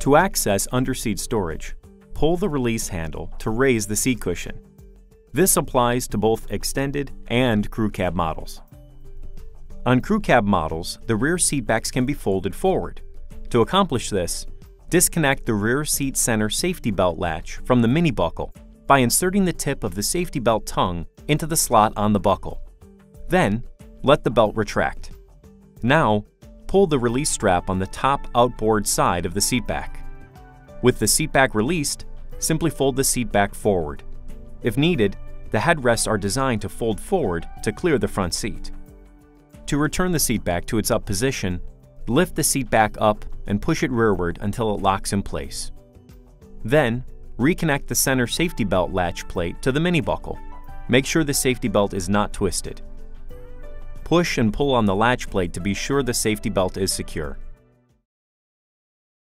To access underseat storage, pull the release handle to raise the seat cushion. This applies to both extended and crew cab models. On crew cab models, the rear seat backs can be folded forward. To accomplish this, disconnect the rear seat center safety belt latch from the mini buckle by inserting the tip of the safety belt tongue into the slot on the buckle. Then, let the belt retract. Now, pull the release strap on the top outboard side of the seat back. With the seat back released, simply fold the seat back forward. If needed, the headrests are designed to fold forward to clear the front seat. To return the seat back to its up position, lift the seat back up and push it rearward until it locks in place. Then, reconnect the center safety belt latch plate to the mini buckle. Make sure the safety belt is not twisted. Push and pull on the latch plate to be sure the safety belt is secure.